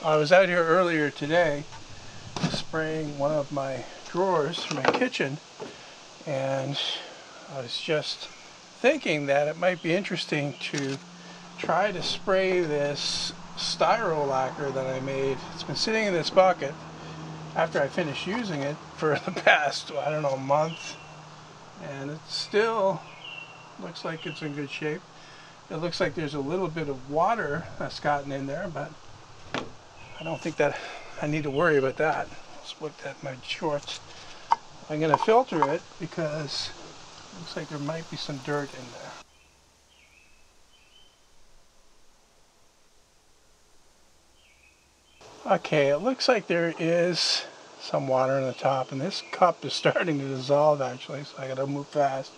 I was out here earlier today spraying one of my drawers for my kitchen and I was just thinking that it might be interesting to try to spray this styro lacquer that I made. It's been sitting in this bucket after I finished using it for the past, I don't know, month and it still looks like it's in good shape. It looks like there's a little bit of water that's gotten in there but I don't think that I need to worry about that. Let's look at my shorts. I'm going to filter it because it looks like there might be some dirt in there. Okay, it looks like there is some water on the top and this cup is starting to dissolve actually so I gotta move fast.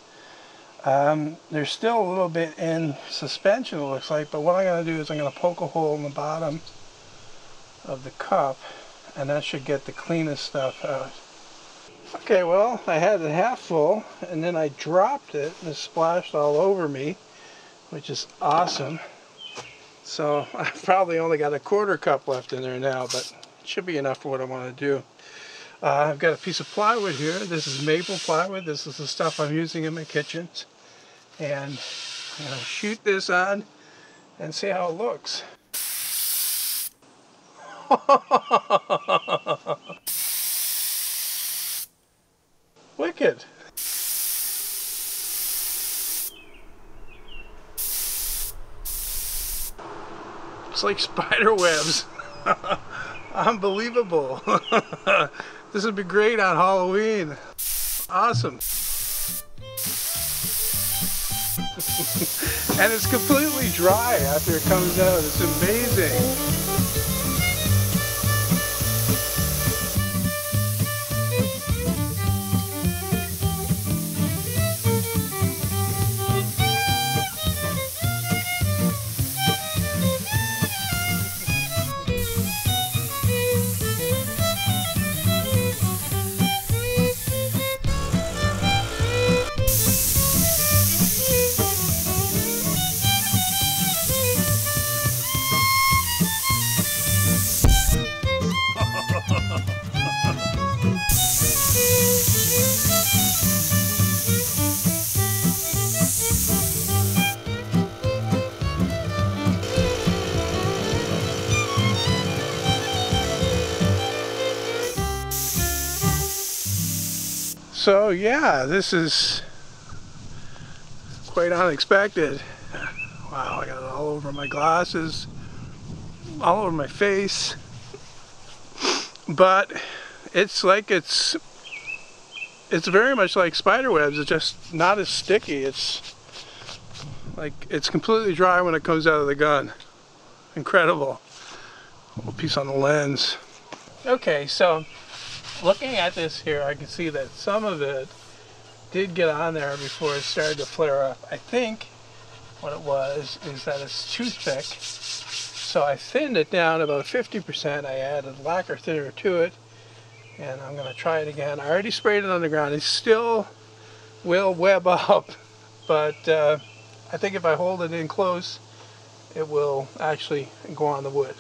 Um, there's still a little bit in suspension it looks like but what I'm going to do is I'm going to poke a hole in the bottom of the cup and that should get the cleanest stuff out. Okay, well, I had it half full and then I dropped it and it splashed all over me, which is awesome. So I've probably only got a quarter cup left in there now, but it should be enough for what I want to do. Uh, I've got a piece of plywood here. This is maple plywood. This is the stuff I'm using in my kitchens. And I'm going to shoot this on and see how it looks. Wicked. It's like spider webs. Unbelievable. this would be great on Halloween. Awesome. and it's completely dry after it comes out. It's amazing. So yeah, this is quite unexpected. Wow, I got it all over my glasses, all over my face. But it's like it's it's very much like spider webs. It's just not as sticky. It's like it's completely dry when it comes out of the gun. Incredible. Little piece on the lens. Okay, so looking at this here, I can see that some of it did get on there before it started to flare up. I think what it was is that it's too thick. So I thinned it down about 50%. I added lacquer thinner to it. And I'm going to try it again. I already sprayed it on the ground. It still will web up. But uh, I think if I hold it in close, it will actually go on the wood.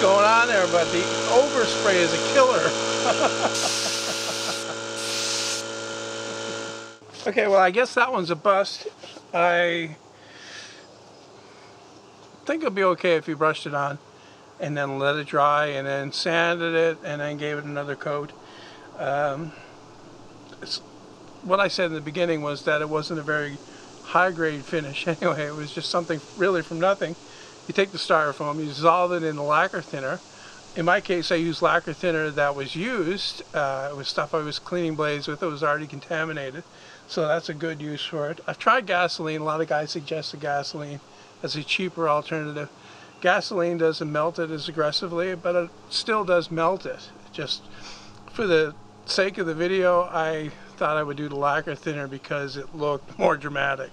Going on there, but the overspray is a killer. okay, well, I guess that one's a bust. I think it'll be okay if you brushed it on and then let it dry and then sanded it and then gave it another coat. Um, what I said in the beginning was that it wasn't a very high grade finish anyway. It was just something really from nothing. You take the styrofoam, you dissolve it in the lacquer thinner. In my case, I used lacquer thinner that was used. Uh, it was stuff I was cleaning blades with. It was already contaminated. So that's a good use for it. I've tried gasoline. A lot of guys suggested gasoline as a cheaper alternative. Gasoline doesn't melt it as aggressively, but it still does melt it. Just for the sake of the video, I thought I would do the lacquer thinner because it looked more dramatic.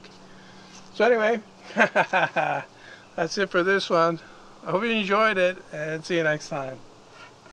So anyway, that's it for this one. I hope you enjoyed it and see you next time.